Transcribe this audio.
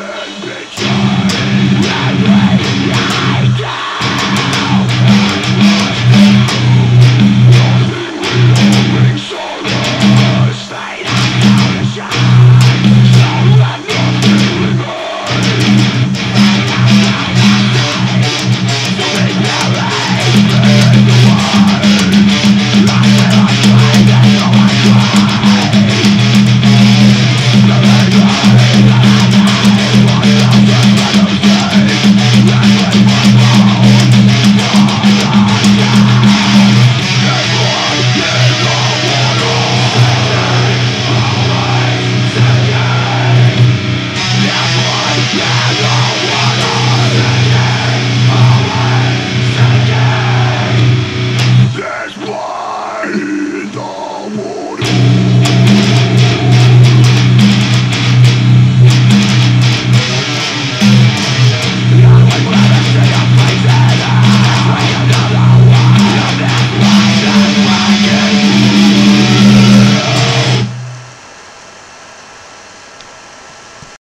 bang, bang.